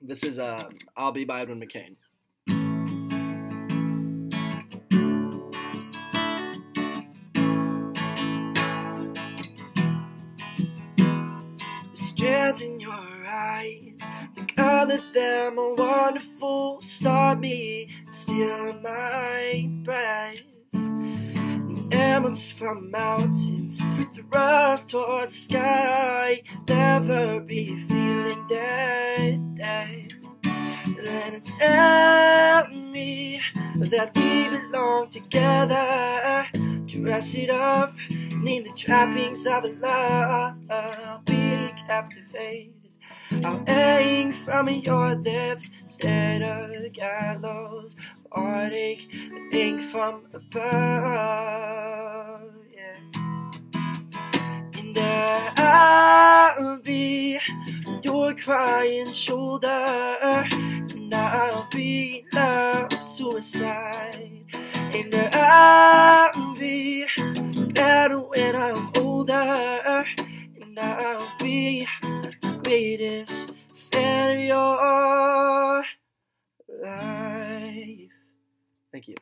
This is uh, I'll Be by Edwin McCain. Strands in your eyes, all of them are wonderful. Start me, steal my breath. Emeralds from mountains, thrust towards the sky. Never be feeling dead. Dead. Then tell me that we belong together. Dress it up, need the trappings of a love. Be captivated. I'll hang from your lips instead of the gallows. Heartache, the ink from above. crying shoulder, and I'll be love suicide. And I'll be better when I'm older, and I'll be the greatest fan of your life. Thank you.